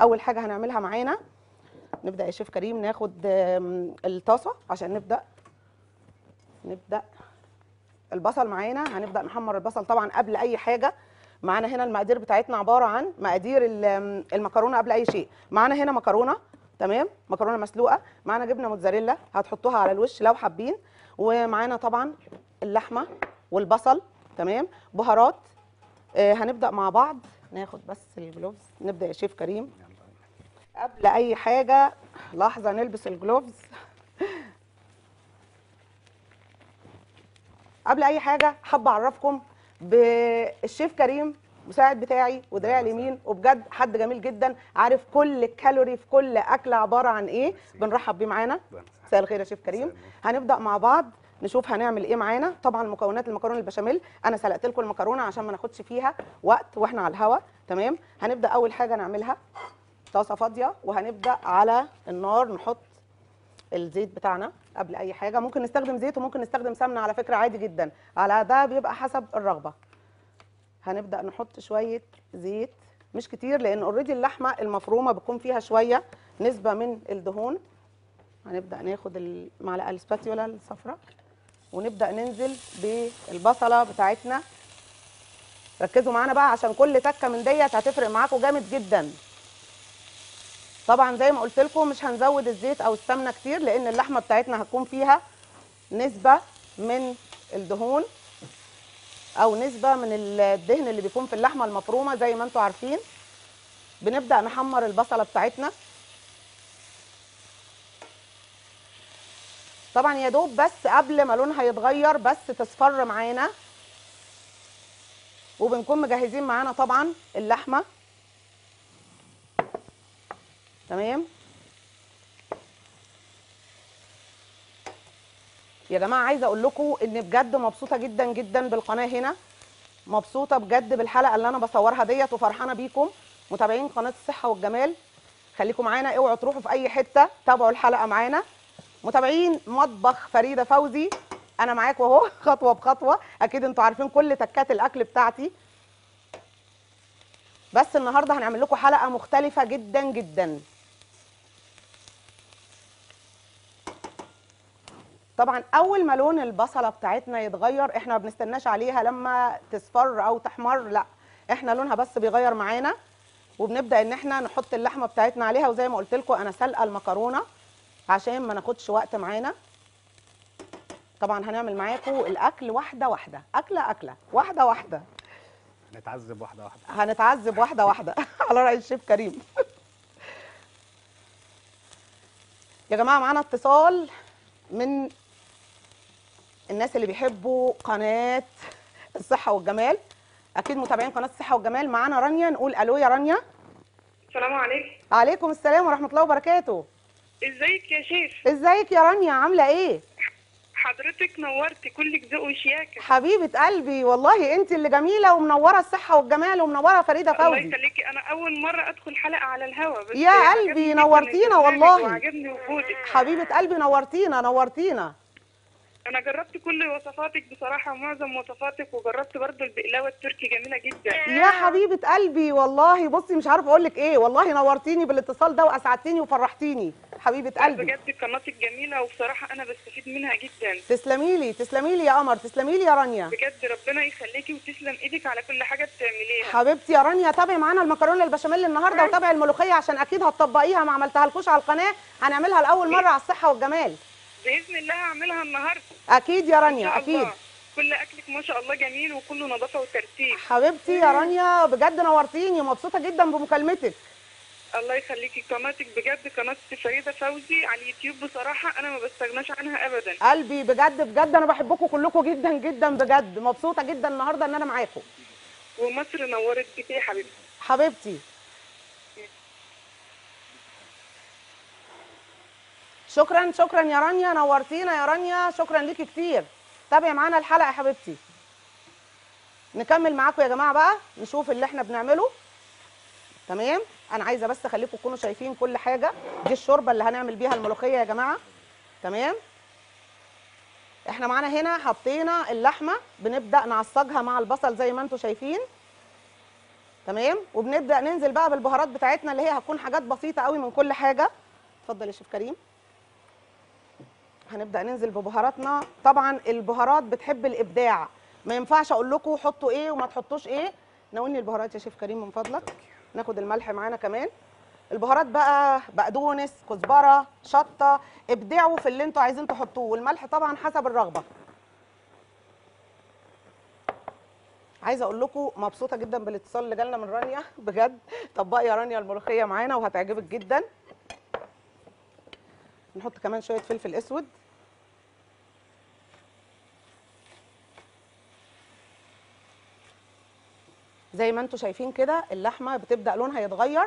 أول حاجة هنعملها معانا نبدأ يا شيف كريم ناخد الطاسة عشان نبدأ. نبدأ. البصل معانا هنبدأ نحمر البصل طبعا قبل أي حاجة. معانا هنا المقادير بتاعتنا عبارة عن مقادير ال- المكرونة قبل أي شيء. معانا هنا مكرونة تمام؟ مكرونة مسلوقة. معانا جبنة موتزاريلا هتحطوها على الوش لو حابين. ومعانا طبعا اللحمة والبصل تمام؟ بهارات. هنبدأ مع بعض. ناخد بس الجلوفز. نبدأ يا شيف كريم. قبل أي حاجة لحظة نلبس الجلوفز. قبل أي حاجة حابة أعرفكم بالشيف كريم مساعد بتاعي ودراعي اليمين وبجد حد جميل جدا. عارف كل كالوري في كل أكلة عبارة عن إيه؟ بنرحب بيه معانا. مساء الخير يا شيف كريم. هنبدأ مع بعض. نشوف هنعمل إيه معانا. طبعا مكونات المكرونة البشاميل أنا سلقت لكم المكرونة عشان ما ناخدش فيها وقت وإحنا على الهوا. تمام؟ هنبدأ أول حاجة نعملها طاسة فاضية وهنبدأ على النار نحط الزيت بتاعنا قبل أي حاجة. ممكن نستخدم زيت وممكن نستخدم سمنة على فكرة عادي جدا. على ده بيبقى حسب الرغبة. هنبدأ نحط شوية زيت مش كتير لأن اوريدي اللحمة المفرومة بيكون فيها شوية نسبة من الدهون. هنبدأ ناخد المعلقه السباتيولا الصفراء. ونبدأ ننزل بالبصلة بتاعتنا. ركزوا معانا بقى عشان كل تكه من ديت هتفرق معاكم جامد جدا. طبعا زي ما قلت لكم مش هنزود الزيت أو السمنة كتير لأن اللحمة بتاعتنا هتكون فيها نسبة من الدهون أو نسبة من الدهن اللي بيكون في اللحمة المفرومة زي ما أنتم عارفين. بنبدأ نحمر البصلة بتاعتنا. طبعا يا دوب بس قبل ما لونها يتغير بس تصفر معانا. وبنكون مجهزين معانا طبعا اللحمة. تمام؟ يا جماعة عايزه أقول لكم إن بجد مبسوطة جدا جدا بالقناة هنا. مبسوطة بجد بالحلقة اللي أنا بصورها ديت وفرحانة بيكم. متابعين قناة الصحة والجمال. خليكم معانا اوعوا تروحوا في أي حتة تابعوا الحلقة معانا. متابعين مطبخ فريدة فوزي. أنا معاكم اهو خطوة بخطوة. أكيد أنتوا عارفين كل تكات الأكل بتاعتي. بس النهارده هنعمل لكم حلقة مختلفة جدا جدا. طبعا أول ما لون البصلة بتاعتنا يتغير إحنا ما بنستناش عليها لما تصفر أو تحمر لا. إحنا لونها بس بيغير معانا. وبنبدأ إن إحنا نحط اللحمة بتاعتنا عليها. وزي ما قلت لكم أنا سلقه المكرونة. عشان ما ناخدش وقت معانا. طبعا هنعمل معاكم الأكل واحدة واحدة. أكلة أكلة. واحدة واحدة. نتعذب واحدة واحدة. هنتعذب واحدة واحدة. على رأي الشيف كريم. يا جماعة معانا اتصال من الناس اللي بيحبوا قناة الصحة والجمال. أكيد متابعين قناة الصحة والجمال. معانا رانيا. نقول ألو يا رانيا. السلام عليكم. عليكم السلام ورحمة الله وبركاته. ازيك يا شيف ازيك يا رانيا عاملة إيه؟ حضرتك نورتي كلك ذوق وشياكة. حبيبة قلبي والله انت اللي جميلة ومنورة الصحة والجمال ومنورة فريدة الله فوزي يخليكي أنا أول مرة أدخل حلقة على الهوا بس يا قلبي، نورتينا والله. وعجبني وجودك. حبيبة قلبي نورتينا نورتينا. أنا جربت كل وصفاتك بصراحة معظم وصفاتك وجربت برضو البقلاوة التركي جميلة جدا. يا حبيبة قلبي والله بصي مش عارفة أقول لك إيه والله نورتيني بالاتصال ده وأسعدتيني وفرحتيني. حبيبة قلبي. بجد قناتك جميلة وبصراحة أنا بستفيد منها جدا. تسلمي لي تسلمي لي يا قمر تسلمي لي يا رانيا. بجد ربنا يخليكي وتسلم إيدك على كل حاجة بتعمليها. حبيبتي يا رانيا تابعي معانا المكرونة البشاميل النهارده وتابعي الملوخية عشان أكيد هتطبقيها. ما عملتها لكوش على القناة هنعملها لاول مرة على الصحة والجمال. بإذن الله هعملها النهارده. أكيد يا إن رانيا أكيد. كل أكلك ما شاء الله جميل وكله نظافة وترتيب. حبيبتي يا رانيا بجد نورتيني ومبسوطه جدا بمكالمتك. الله يخليكي. قناتك بجد قناة فريده فوزي على اليوتيوب بصراحة أنا ما بستغناش عنها ابدا. قلبي بجد بجد أنا بحبكم كلكم جدا جدا بجد. مبسوطة جدا النهارده إن أنا معاكم. ومصر نورت بيك يا حبيبتي. حبيبتي. شكرا شكرا يا رانيا. نورتينا يا رانيا. شكرا ليكي كتير. تابعي معانا الحلقة يا حبيبتي. نكمل معاكم يا جماعة بقى. نشوف اللي إحنا بنعمله. تمام؟ أنا عايزه بس اخليكم تكونوا شايفين كل حاجة. دي الشوربه اللي هنعمل بيها الملوخيه يا جماعة. تمام؟ إحنا معانا هنا حطينا اللحمه. بنبدا نعصجها مع البصل زي ما أنتم شايفين. تمام؟ وبنبدا ننزل بقى بالبهارات بتاعتنا اللي هي هتكون حاجات بسيطه قوي من كل حاجة. اتفضل يا شيف كريم. هنبدا ننزل ببهاراتنا. طبعا البهارات بتحب الابداع. ما ينفعش أقول لكم حطوا إيه وما تحطوش إيه. ناولني البهارات يا شيف كريم من فضلك. ناخد الملح معانا كمان. البهارات بقى بقدونس كزبرة شطة ابدعوا في اللي أنتوا عايزين تحطوه. والملح طبعا حسب الرغبة. عايزة أقول لكم مبسوطة جدا بالاتصال اللي جالنا من رانيا. بجد. طبقي يا رانيا الملوخية معانا وهتعجبك جدا. نحط كمان شوية فلفل أسود. زي ما أنتم شايفين كده اللحمة بتبدأ لونها يتغير.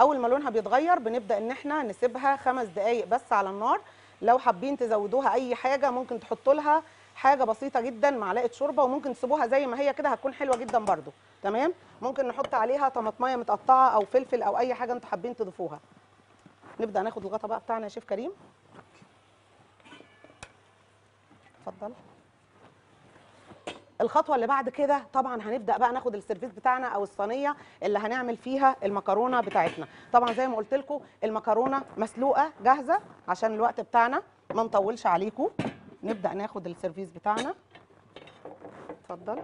أول ما لونها بيتغير بنبدأ إن إحنا نسيبها خمس دقائق بس على النار. لو حابين تزودوها أي حاجة ممكن تحطوا لها حاجة بسيطة جدا معلقة شوربة وممكن تسيبوها زي ما هي كده هتكون حلوة جدا برده تمام؟ ممكن نحط عليها طماطمية متقطعة أو فلفل أو أي حاجة أنتوا حابين تضيفوها. نبدأ ناخد الغطا بقى بتاعنا يا شيف كريم. اتفضل. الخطوة اللي بعد كده طبعا هنبدأ بقى ناخد السيرفيس بتاعنا أو الصينية اللي هنعمل فيها المكرونة بتاعتنا. طبعا زي ما قلت لكم المكرونة مسلوقة جاهزة عشان الوقت بتاعنا ما نطولش عليكم. نبدأ ناخد السيرفيس بتاعنا. اتفضل.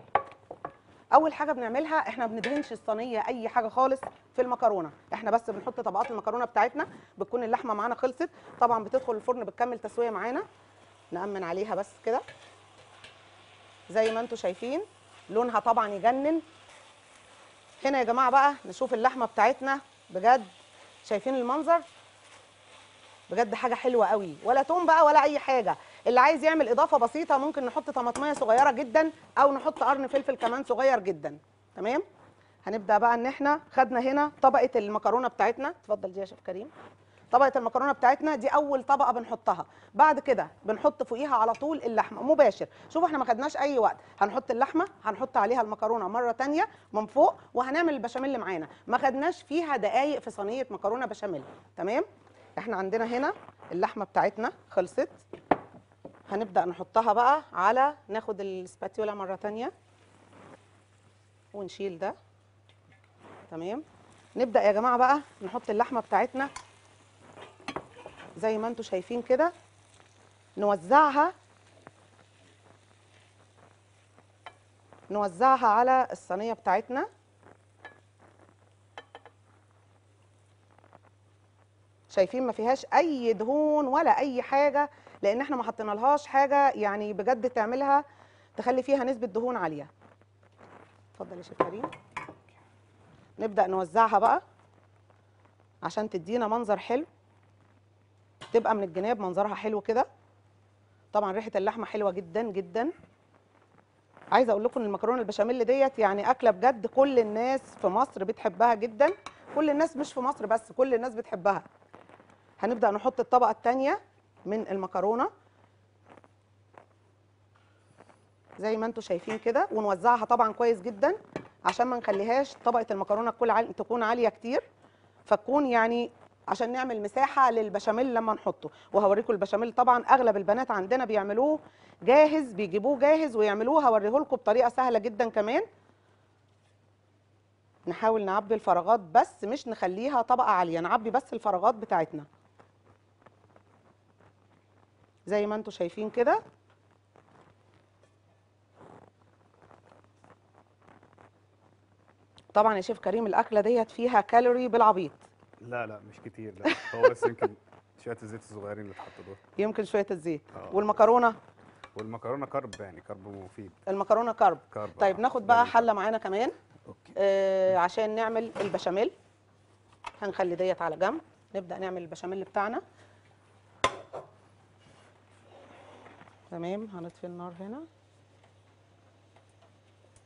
أول حاجة بنعملها إحنا ما بندهنش الصينية أي حاجة خالص في المكرونة. إحنا بس بنحط طبقات المكرونة بتاعتنا بتكون اللحمة معانا خلصت. طبعا بتدخل الفرن بتكمل تسوية معانا. نأمن عليها بس كده. زي ما أنتم شايفين لونها طبعا يجنن. هنا يا جماعة بقى نشوف اللحمة بتاعتنا. بجد شايفين المنظر؟ بجد حاجة حلوة قوي. ولا توم بقى ولا أي حاجة. اللي عايز يعمل إضافة بسيطة ممكن نحط طماطمية صغيرة جدا أو نحط قرن فلفل كمان صغير جدا. تمام؟ هنبدأ بقى إن إحنا خدنا هنا طبقة المكرونة بتاعتنا. اتفضل دي يا شيف كريم. طبقة المكرونة بتاعتنا دي أول طبقة بنحطها. بعد كده بنحط فوقيها على طول اللحمة مباشر. شوفوا إحنا ما خدناش أي وقت. هنحط اللحمة هنحط عليها المكرونة مرة تانية من فوق وهنعمل البشاميل معانا. ما خدناش فيها دقايق في صينية مكرونة بشاميل. تمام؟ إحنا عندنا هنا اللحمة بتاعتنا خلصت. هنبدأ نحطها بقى على ناخد السباتيولا مرة تانية ونشيل ده. تمام؟ نبدأ يا جماعة بقى نحط اللحمة بتاعتنا زي ما أنتم شايفين كده نوزعها نوزعها على الصينية بتاعتنا. شايفين ما فيهاش أي دهون ولا أي حاجة لأن إحنا ما حطينا لهاش حاجة يعني بجد تعملها تخلي فيها نسبة دهون عالية. اتفضل يا شيخ كريم. نبدأ نوزعها بقى عشان تدينا منظر حلو. تبقى من الجناب منظرها حلو كده. طبعا ريحة اللحمة حلوة جدا جدا. عايزة أقول لكم إن المكرونة البشاميل ديت يعني أكلة بجد كل الناس في مصر بتحبها جدا. كل الناس مش في مصر بس كل الناس بتحبها. هنبدأ نحط الطبقة الثانية من المكرونة. زي ما أنتم شايفين كده ونوزعها طبعا كويس جدا. عشان ما نخليهاش طبقة المكرونة تكون عاليه تكون عالية كتير. فتكون يعني عشان نعمل مساحة للبشاميل لما نحطه. وهوريكم البشاميل. طبعا أغلب البنات عندنا بيعملوه جاهز بيجيبوه جاهز ويعملوه. هوريه لكم بطريقة سهلة جدا كمان. نحاول نعبي الفراغات بس مش نخليها طبقة عالية نعبي بس الفراغات بتاعتنا. زي ما أنتم شايفين كده. طبعا يا شيف كريم الأكلة ديت فيها كالوري بالعبيط. لا لا مش كتير لا. هو بس يمكن شوية الزيت الصغيرين اللي اتحطوا دول. يمكن شوية الزيت. آه. والمكرونة؟ والمكرونة carb يعني carb مفيد. المكرونة carb carb طيب آه. ناخد بقى حلة معانا كمان. okay. آه عشان نعمل البشاميل. هنخلي ديت على جنب. نبدأ نعمل البشاميل بتاعنا. تمام هنطفي النار هنا.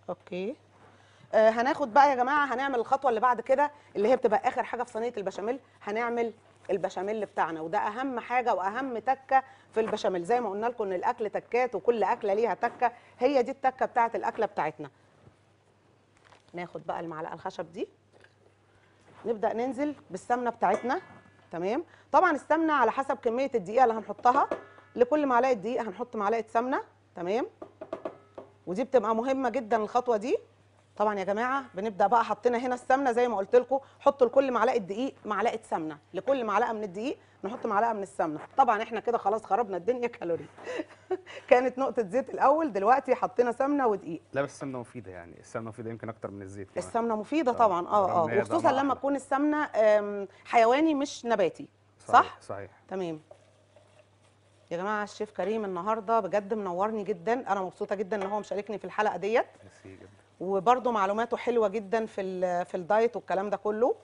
أوكي. هناخد بقى يا جماعة هنعمل الخطوة اللي بعد كده اللي هي بتبقى آخر حاجة في صينية البشاميل. هنعمل البشاميل بتاعنا وده أهم حاجة وأهم تكة في البشاميل. زي ما قلنا لكم إن الأكل تكات وكل أكلة ليها تكة. هي دي التكة بتاعة الأكلة بتاعتنا. ناخد بقى المعلقة الخشب دي. نبدأ ننزل بالسمنة بتاعتنا. تمام؟ طبعا السمنة على حسب كمية الدقيقة اللي هنحطها. لكل معلقة دقيق هنحط معلقة سمنة. تمام؟ ودي بتبقى مهمة جدا الخطوة دي. طبعا يا جماعة بنبدأ بقى حطينا هنا السمنة زي ما قلت لكم حطوا لكل معلقة دقيق معلقة سمنة لكل معلقة من الدقيق نحط معلقة من السمنة. طبعا إحنا كده خلاص خربنا الدنيا كالوري. كانت نقطة زيت الأول دلوقتي حطينا سمنة ودقيق. لا بس السمنة مفيدة يعني السمنة مفيدة يمكن أكتر من الزيت كمان. السمنة مفيدة آه، طبعا آه آه وخصوصا لما. تكون السمنة حيواني مش نباتي. صح؟ صحيح. تمام. يا جماعة الشيف كريم النهارده بجد منورني جدا. أنا مبسوطة جدا إن هو مشاركني في الحلقة ديت. وبرده معلوماته حلوة جدا في في الدايت والكلام ده كله.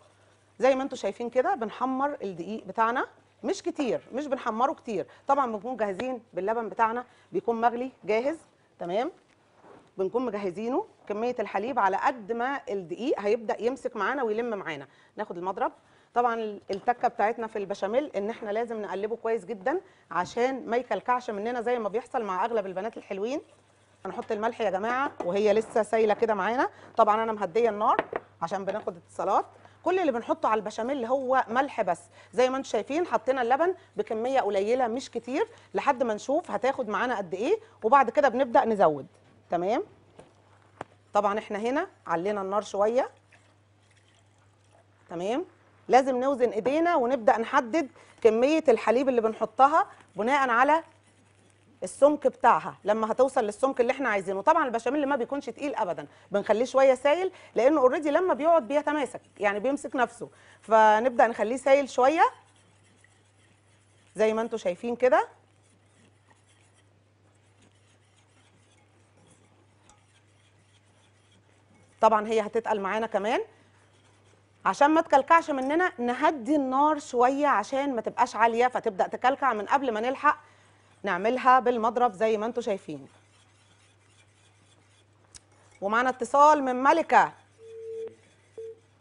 زي ما أنتم شايفين كده بنحمر الدقيق بتاعنا. مش كتير مش بنحمره كتير. طبعا بنكون جاهزين باللبن بتاعنا بيكون مغلي جاهز تمام؟ بنكون مجهزينه. كمية الحليب على قد ما الدقيق هيبدأ يمسك معانا ويلم معانا. ناخد المضرب. طبعا ال- التكة بتاعتنا في البشاميل إن إحنا لازم نقلبه كويس جدا عشان ما يكلكعش مننا زي ما بيحصل مع أغلب البنات الحلوين. هنحط الملح يا جماعة وهي لسه سايلة كده معانا. طبعا أنا مهدية النار عشان بناخد اتصالات. كل اللي بنحطه على البشاميل هو ملح بس. زي ما أنتم شايفين حطينا اللبن بكمية قليلة مش كتير. لحد ما نشوف هتاخد معانا قد إيه وبعد كده بنبدأ نزود. تمام؟ طبعا إحنا هنا علينا النار شوية. تمام؟ لازم نوزن إيدينا ونبدأ نحدد كمية الحليب اللي بنحطها بناء على السمك بتاعها لما هتوصل للسمك اللي إحنا عايزينه. طبعا البشاميل ما بيكونش تقيل ابدا بنخليه شوية سايل لأنه already لما بيقعد بيتماسك يعني بيمسك نفسه. فنبدأ نخليه سايل شوية. زي ما أنتم شايفين كده. طبعا هي هتتقل معانا كمان. عشان ما تكلكعش مننا نهدي النار شوية عشان ما تبقاش عالية فتبدأ تكلكع من قبل ما نلحق. نعملها بالمضرب زي ما أنتم شايفين. ومعنا اتصال من ملكة.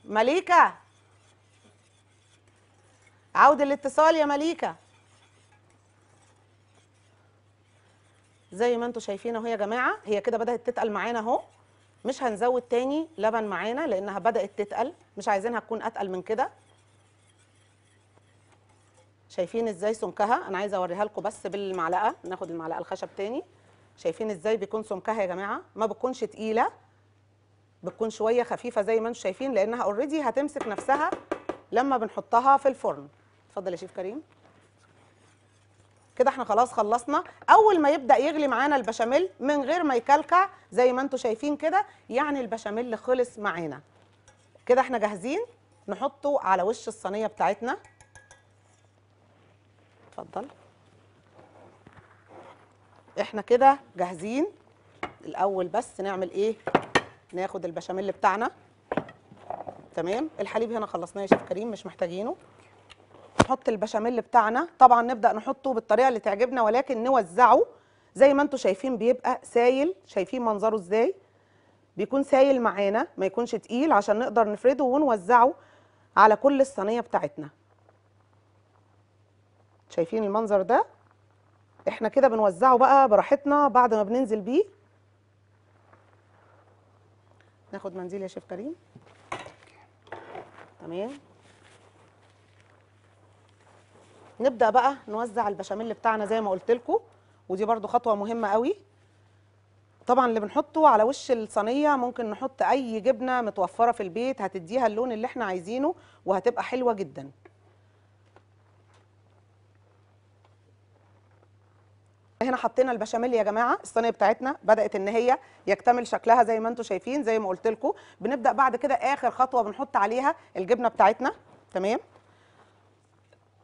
مليكة. عود الاتصال يا مليكة. زي ما أنتم شايفين اهو يا جماعة هي كده بدأت تتقل معانا اهو. مش هنزود تاني لبن معانا لأنها بدأت تتقل. مش عايزينها تكون أتقل من كده. شايفين إزاي سمكها؟ أنا عايزه اوريها لكم بس بالمعلقه ناخد المعلقه الخشب تاني. شايفين إزاي بيكون سمكها يا جماعة؟ ما بتكونش تقيله بتكون شوية خفيفه زي ما أنتم شايفين لانها اوريدي هتمسك نفسها لما بنحطها في الفرن. اتفضل يا شيف كريم. كده إحنا خلاص خلصنا. اول ما يبدأ يغلي معانا البشاميل من غير ما يكلكع زي ما أنتم شايفين كده يعني البشاميل خلص معانا. كده إحنا جاهزين نحطه على وش الصينية بتاعتنا. اتفضل. إحنا كده جاهزين. الأول بس نعمل إيه؟ ناخد البشاميل بتاعنا. تمام؟ الحليب هنا خلصناه يا شيف كريم مش محتاجينه. نحط البشاميل بتاعنا. طبعا نبدأ نحطه بالطريقة اللي تعجبنا ولكن نوزعه. زي ما أنتم شايفين بيبقى سايل. شايفين منظره إزاي؟ بيكون سايل معانا ما يكونش تقيل عشان نقدر نفرده ونوزعه على كل الصينية بتاعتنا. شايفين المنظر ده إحنا كده بنوزعه بقى براحتنا بعد ما بننزل بيه. ناخد منديل يا شيف كريم. تمام. نبدأ بقى نوزع البشاميل بتاعنا زي ما قلت ودي برضو خطوة مهمة قوي. طبعا اللي بنحطه على وش الصينية ممكن نحط أي جبنة متوفرة في البيت هتديها اللون اللي إحنا عايزينه وهتبقى حلوة جدا. هنا حطينا البشاميل يا جماعة الصينية بتاعتنا بدأت إن هي يكتمل شكلها زي ما أنتم شايفين زي ما قلت لكم. بنبدأ بعد كده آخر خطوة بنحط عليها الجبنة بتاعتنا تمام؟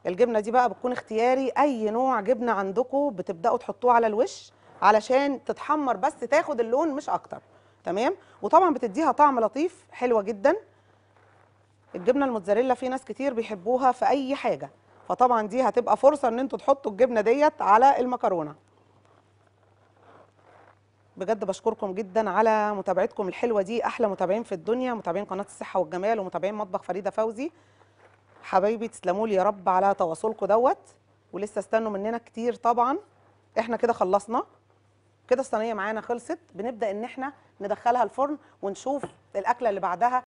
الجبنة دي بقى بتكون اختياري أي نوع جبنة عندكم بتبدأوا تحطوه على الوش علشان تتحمر بس تاخد اللون مش أكتر تمام؟ وطبعا بتديها طعم لطيف حلوة جدا. الجبنة الموتزاريلا في ناس كتير بيحبوها في أي حاجة فطبعا دي هتبقى فرصة إن أنتوا تحطوا الجبنة ديت على المكرونة. بجد بشكركم جدا على متابعتكم الحلوة دي. أحلى متابعين في الدنيا متابعين قناة الصحة والجمال ومتابعين مطبخ فريدة فوزي. حبايبي تسلموا لي يا رب على تواصلكم دوت. ولسه استنوا مننا كتير طبعا. إحنا كده خلصنا. كده الصينية معانا خلصت. بنبدأ إن إحنا ندخلها الفرن ونشوف الأكلة اللي بعدها.